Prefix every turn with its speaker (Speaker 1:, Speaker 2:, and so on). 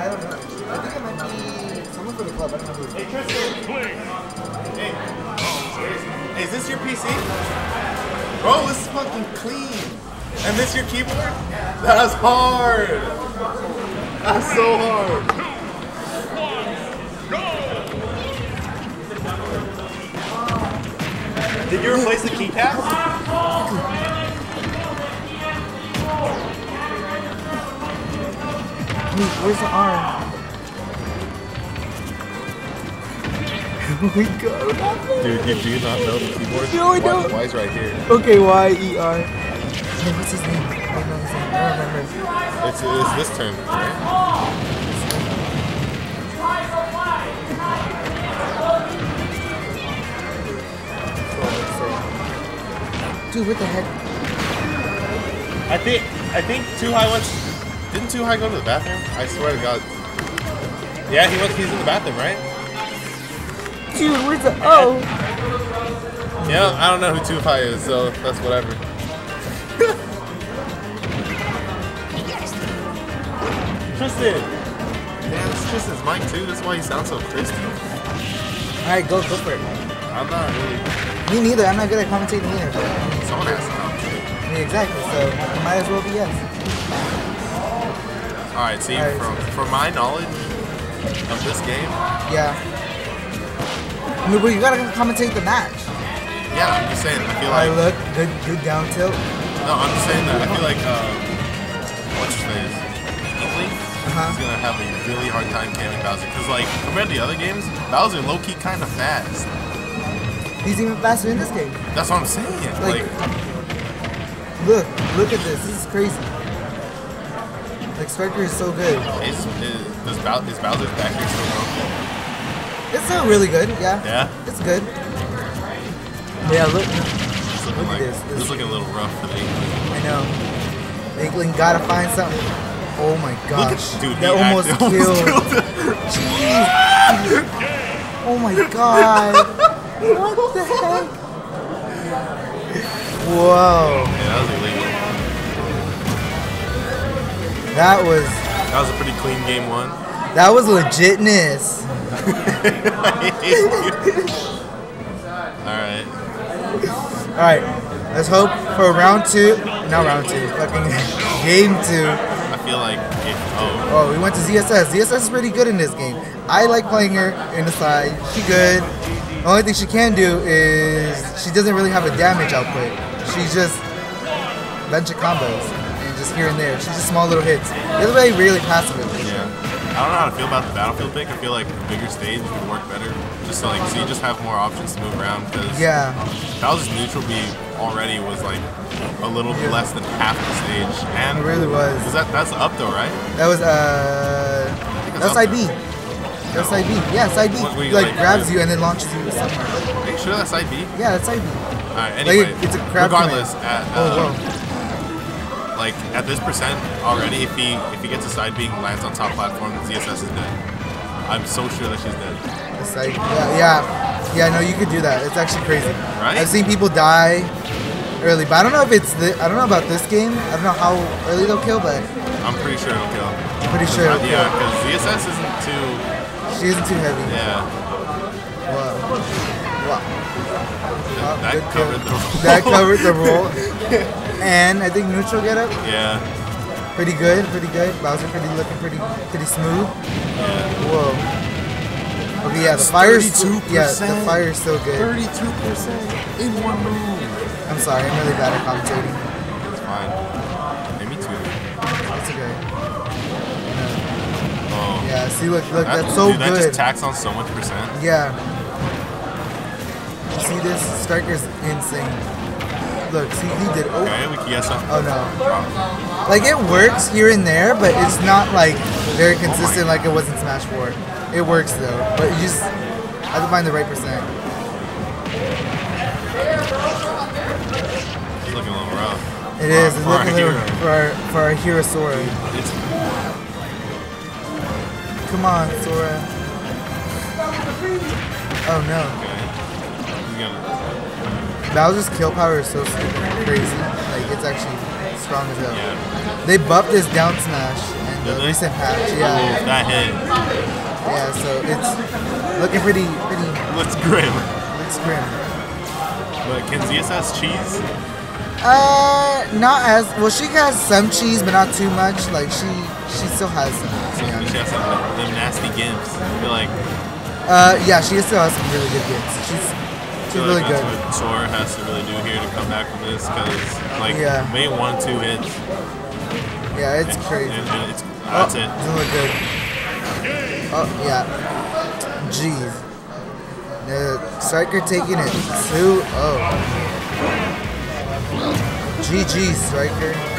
Speaker 1: I don't know. I think it might be someone for the club. I don't know who.
Speaker 2: Hey. Hey, is this your PC? Bro, this is fucking clean. And this your keyboard? That's hard. That's so hard. Did you replace the keycaps?
Speaker 1: Where's the R? oh my god.
Speaker 2: Dude, you do not know the keyboard?
Speaker 1: No, I don't.
Speaker 2: Is right here?
Speaker 1: Okay, Y E R. Hey, what's his name? I don't know his name. I don't remember.
Speaker 2: It's, it's this turn, right?
Speaker 1: Dude, what the heck?
Speaker 2: I think I think Too High went. Didn't Too High go to the bathroom? I swear to God. Yeah, he went. He's in the bathroom, right?
Speaker 1: Dude, where's the oh. O?
Speaker 2: Yeah, I don't know who Too High is, so that's whatever. Tristan. Yeah, it's Tristan's mic too. That's why he sounds so crispy.
Speaker 1: Alright, go, go for it.
Speaker 2: I'm not really.
Speaker 1: Me neither. I'm not good at commentating either. But, I mean,
Speaker 2: Someone has to commentate.
Speaker 1: Mean, exactly. So it might as well be yes.
Speaker 2: All right. See, from from my knowledge of this game,
Speaker 1: Yeah. I mean, but you gotta commentate the match.
Speaker 2: yeah, I'm just saying. I feel like
Speaker 1: look, good, good down tilt.
Speaker 2: no, I'm just saying that I feel like um, what's his face, Inkling,
Speaker 1: Uh-huh.
Speaker 2: is gonna have a really hard time camming Bowser because like compared to the other games, Bowser low key kind of fast.
Speaker 1: He's even faster in this game.
Speaker 2: That's what I'm saying.
Speaker 1: Like-
Speaker 2: Like,
Speaker 1: Look, look at this. This is crazy. Like Striker is so good.
Speaker 2: is, is, does Bow- is Bowser's back air still broken?
Speaker 1: It's still really good. Yeah.
Speaker 2: Yeah.
Speaker 1: It's good. Yeah. Look.
Speaker 2: It's looking
Speaker 1: Look at
Speaker 2: like
Speaker 1: this,
Speaker 2: it's looking a little rough for the Inkling.
Speaker 1: I know. Inkling gotta find something. Oh my gosh.
Speaker 2: at dude, he
Speaker 1: that almost killed.
Speaker 2: almost killed it.
Speaker 1: Oh my god. what the heck? Whoa.
Speaker 2: Yeah, that was illegal.
Speaker 1: That was
Speaker 2: That was a pretty clean game one.
Speaker 1: that was legitness.
Speaker 2: Alright.
Speaker 1: Alright. Let's hope for round two. Not round two. Fucking game two.
Speaker 2: I feel like it, oh
Speaker 1: Oh, we went to ZSS. ZSS is pretty good in this game. I like playing her in the side. She good. The only thing she can do is she doesn't really have a damage output. She's just bunch of combos just here and there. She's just small little hits. It's very really passive.
Speaker 2: yeah. I don't know how to feel about the battlefield pick. I feel like a bigger stage would work better. Just so, like so you just have more options to move around because
Speaker 1: Yeah.
Speaker 2: Bowser's neutral B already was like a little
Speaker 1: Yeah.
Speaker 2: less than half the stage. And
Speaker 1: It really was.
Speaker 2: is that that's up though, right?
Speaker 1: That was uh that's
Speaker 2: up
Speaker 1: side
Speaker 2: there.
Speaker 1: B. That's side B. Yeah, side B.
Speaker 2: What,
Speaker 1: like,
Speaker 2: like,
Speaker 1: grabs you and then launches you somewhere.
Speaker 2: Are you sure that's side B?
Speaker 1: Yeah, that's side B.
Speaker 2: Alright, anyway.
Speaker 1: it's a crab
Speaker 2: regardless,
Speaker 1: command.
Speaker 2: at
Speaker 1: Oh
Speaker 2: uh,
Speaker 1: whoa.
Speaker 2: Like at this percent already, if he if he gets a side B and lands on top platform, ZSS is dead. I'm so sure that she's dead.
Speaker 1: It's like yeah, yeah, yeah. No, you could do that. It's actually crazy.
Speaker 2: Right?
Speaker 1: I've seen people die early, but I don't know if it's the. I don't know about this game. I don't know how early they'll kill, but
Speaker 2: I'm pretty sure it'll kill.
Speaker 1: pretty sure it'll
Speaker 2: yeah, because ZSS isn't too.
Speaker 1: She isn't too heavy.
Speaker 2: Yeah,
Speaker 1: Wow. Wow. Wow,
Speaker 2: that
Speaker 1: kill.
Speaker 2: covered the.
Speaker 1: That covered the roll. And I think neutral get up.
Speaker 2: Yeah,
Speaker 1: Pretty good. Pretty good. Bowser pretty looking pretty pretty smooth.
Speaker 2: yeah.
Speaker 1: Whoa. Okay, yeah, the fire's yeah, the
Speaker 2: 32%.
Speaker 1: fire's still good.
Speaker 2: Thirty-two percent in one move.
Speaker 1: I'm sorry, I'm really bad at commentating.
Speaker 2: It's fine. Hey, me too.
Speaker 1: It's okay.
Speaker 2: Oh,
Speaker 1: Yeah, see, look, look,
Speaker 2: that,
Speaker 1: that's so
Speaker 2: dude, that
Speaker 1: good.
Speaker 2: just tacks on so much percent.
Speaker 1: Yeah. See this? Striker's insane. Look, see, he did. Oh,
Speaker 2: Okay, we
Speaker 1: oh no. Like it works here and there, but it's not like very oh consistent like it was in Smash 4. It works though, but you just have to find the right percent.
Speaker 2: It's looking a little rough.
Speaker 1: It is. It's
Speaker 2: For our
Speaker 1: looking a little
Speaker 2: hero.
Speaker 1: for our, for our hero Sora.
Speaker 2: It's
Speaker 1: Come on, Sora. Oh no.
Speaker 2: okay.
Speaker 1: Bowser's kill power is so crazy. Like it's actually strong as hell.
Speaker 2: Yeah.
Speaker 1: They buffed his down smash, and the recent patch. Yeah,
Speaker 2: that hit
Speaker 1: yeah. So it's looking pretty, pretty.
Speaker 2: looks grim.
Speaker 1: Looks grim.
Speaker 2: But can ZSS cheese?
Speaker 1: Uh, not as well. She has some cheese, but not too much. Like she, she still has some. Yeah.
Speaker 2: She has some them nasty gimps. I feel like,
Speaker 1: Uh, yeah, she still has some really good gifts. She's, she's really
Speaker 2: like
Speaker 1: good.
Speaker 2: that's what Sora has to really do here to come back from this because like
Speaker 1: Yeah.
Speaker 2: maybe one two hits.
Speaker 1: Yeah, it's crazy.
Speaker 2: And, and it's,
Speaker 1: Oh,
Speaker 2: that's it.
Speaker 1: Doesn't look good. Oh yeah. Jeez. The striker taking it two. Oh. GG striker.